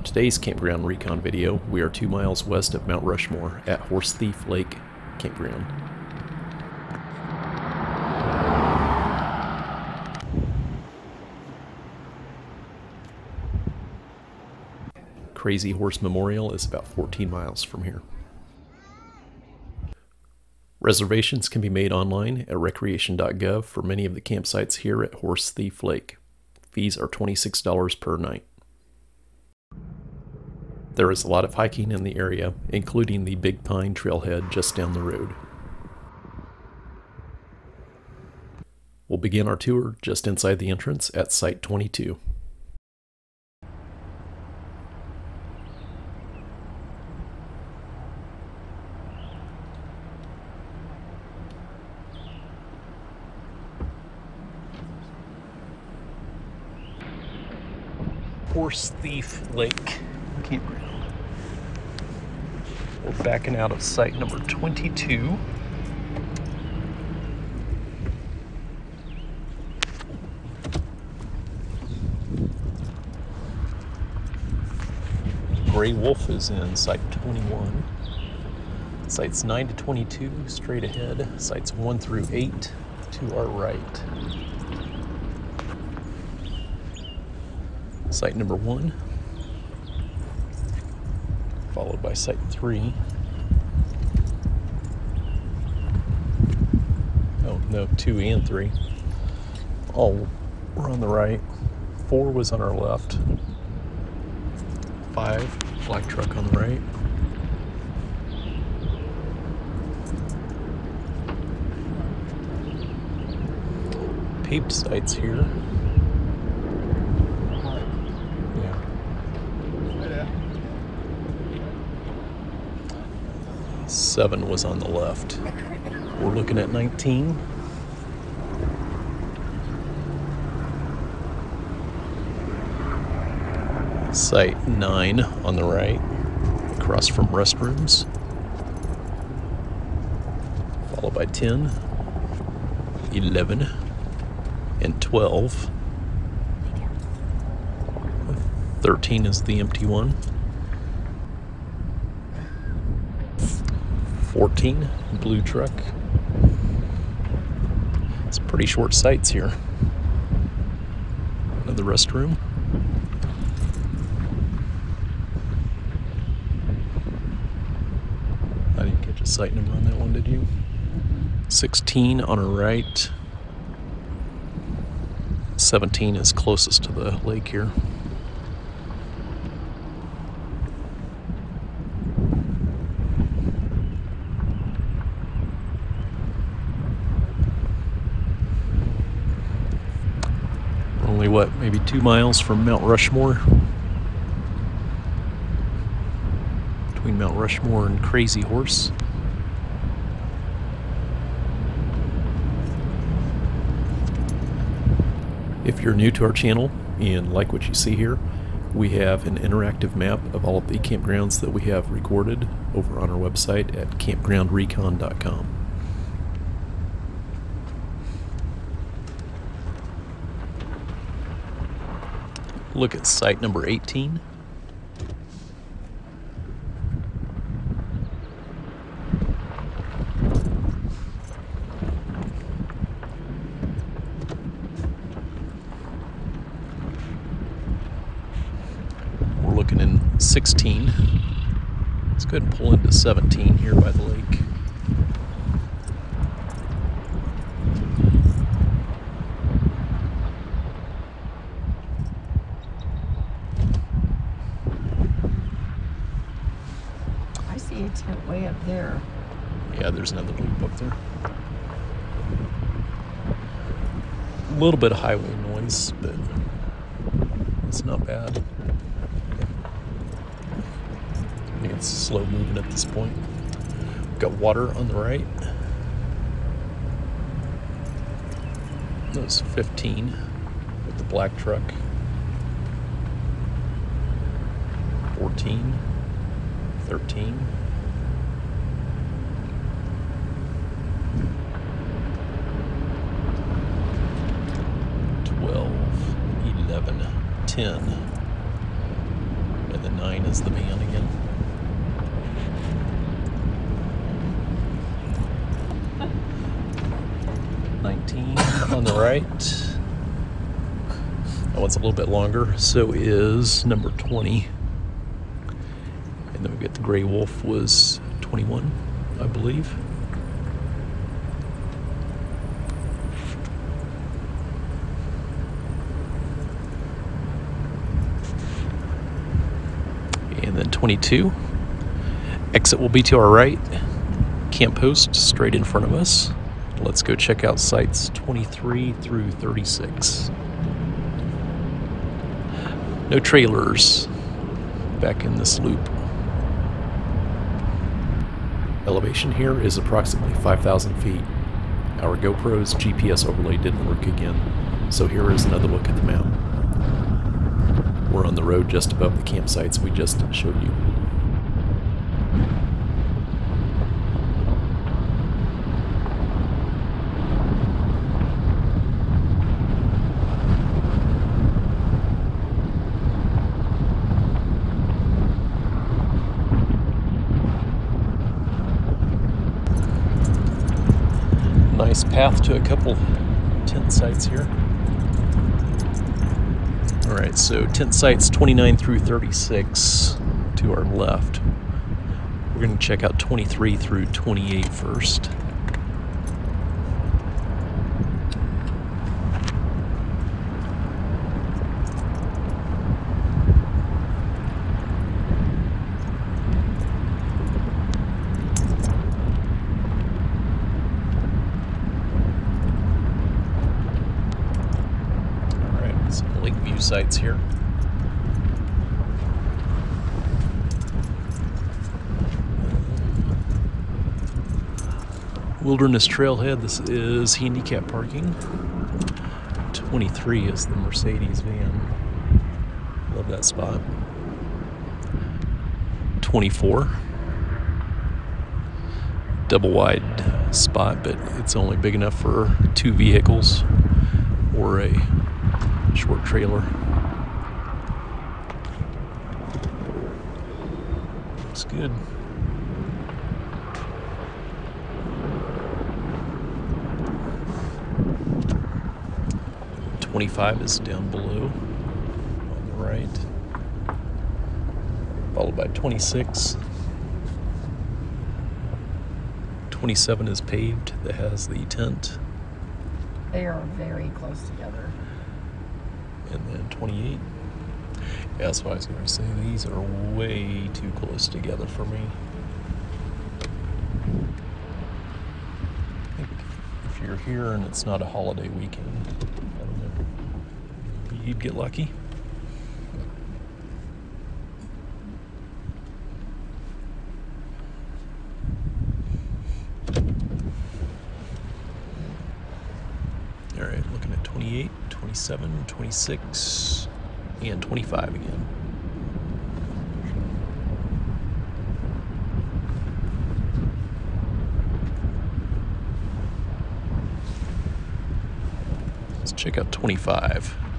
For today's campground recon video, we are two miles west of Mount Rushmore at Horse Thief Lake Campground. Crazy Horse Memorial is about 14 miles from here. Reservations can be made online at recreation.gov for many of the campsites here at Horse Thief Lake. Fees are $26 per night. There is a lot of hiking in the area, including the Big Pine Trailhead just down the road. We'll begin our tour just inside the entrance at Site 22. Horse Thief Lake Campground. We're backing out of site number 22. Gray Wolf is in site 21. Sites 9 to 22 straight ahead. Sites 1 through 8 to our right. Site number 1, followed by site 3. Oh, no, 2 and 3. All were on the right. 4 was on our left. 5, black truck on the right. Paved sites here. 7 was on the left. We're looking at 19. Site 9 on the right, across from restrooms, followed by 10, 11, and 12. 13 is the empty one. 14, blue truck. It's pretty short sights here. Another restroom. I didn't catch a site number on that one, did you? 16 on a right. 17 is closest to the lake here. Only what, maybe two miles from Mount Rushmore? Between Mount Rushmore and Crazy Horse. If you're new to our channel and like what you see here, we have an interactive map of all of the campgrounds that we have recorded over on our website at campgroundrecon.com. Look at site number 18. We're looking in 16. Let's go ahead and pull into 17 here by the lake. I see a tent way up there. Yeah, there's another loop up there. A little bit of highway noise, but it's not bad. I think it's slow moving at this point. Got water on the right. That was 15 with the black truck. 14, 13. 12, 11, 10, and the 9 is the van again. Nineteen on the right. Oh, that one's a little bit longer. So is number 20. And then we get the Gray Wolf was 21, I believe. And then 22. Exit will be to our right. Camp post straight in front of us. Let's go check out sites 23 through 36. No trailers back in this loop. Elevation here is approximately 5,000 feet. Our GoPro's GPS overlay didn't work again, so here is another look at the map. We're on the road just above the campsites we just showed you. Nice path to a couple tent sites here. All right, so tent sites 29 through 36 to our left. We're going to check out 23 through 28 first. All right, some Lakeview sites here. Wilderness Trailhead, this is handicap parking. 23 is the Mercedes van. Love that spot. 24. Double wide spot, but it's only big enough for two vehicles or a short trailer. Looks good. Twenty-five is down below on the right, followed by twenty-six. Twenty-seven is paved. That has the tent, They are very close together. And twenty-eight. Yeah, that's what I was going to say. These are way too close together for me. If you're here and it's not a holiday weekend, I don't know, maybe you'd get lucky. All right, looking at 28, 27, 26, and 25 again. Let's check out 25.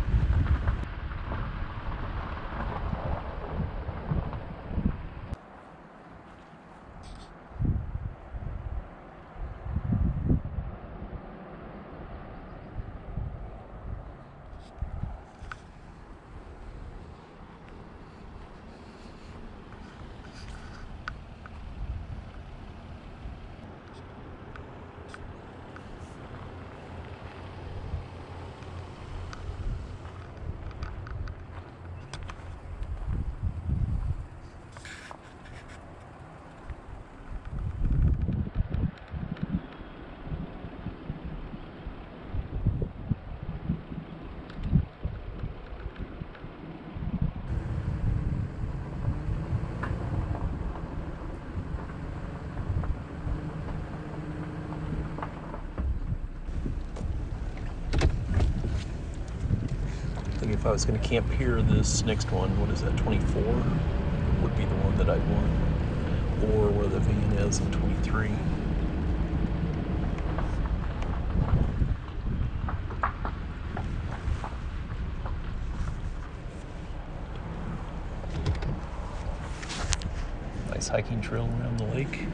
If I was going to camp here, this next one, what is that, 24, would be the one that I'd want. Or where the van is in 23. Nice hiking trail around the lake.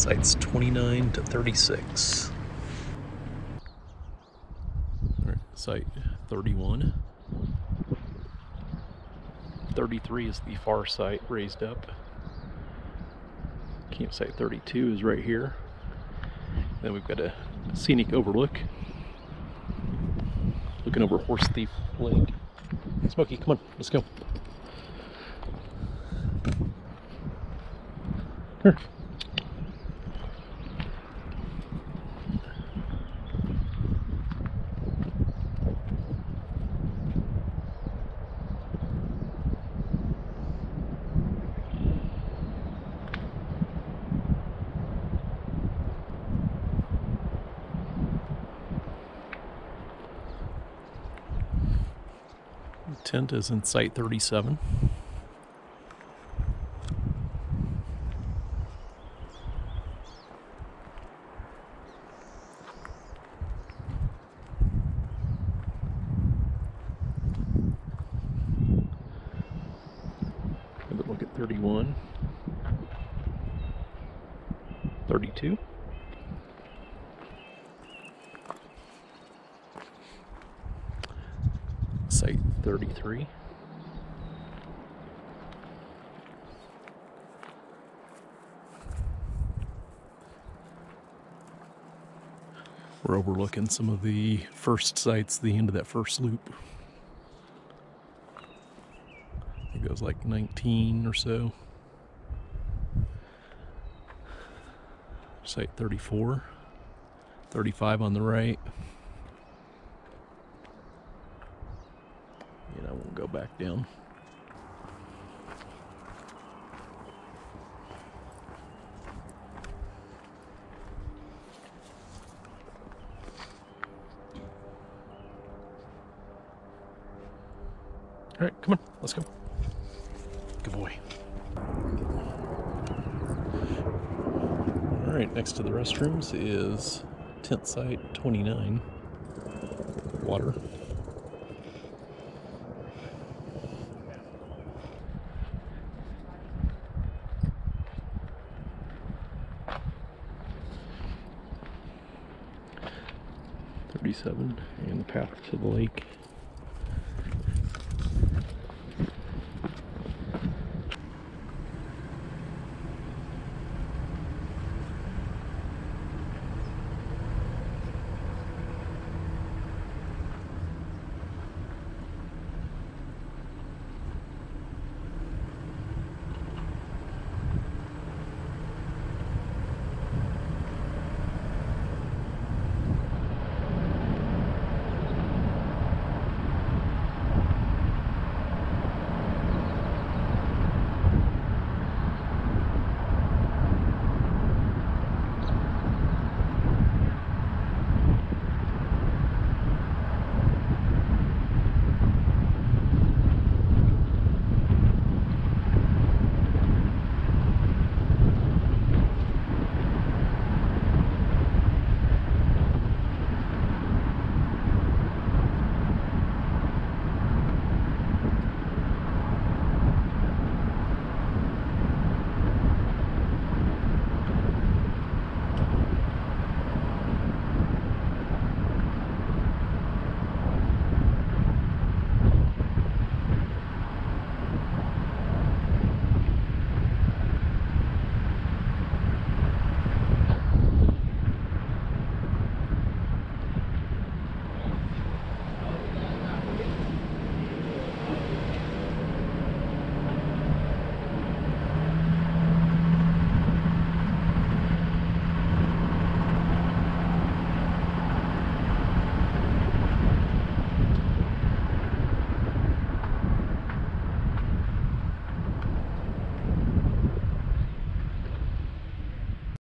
Sites 29 to 36. All right, site 31. 33 is the far site raised up. Campsite 32 is right here. Then we've got a scenic overlook. Looking over Horse Thief Lake. Smokey, come on, let's go. Here. Tent is in site 37. Have a look at 31. 32. Site 33. We're overlooking some of the first sites, the end of that first loop. It goes like 19 or so. Site 34, 35 on the right. And I won't go back down. All right, come on, let's go. Good boy. All right, next to the restrooms is tent site 29. Water. Thirty-seven and the path to the lake.